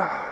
Ah.